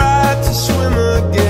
right to swim again.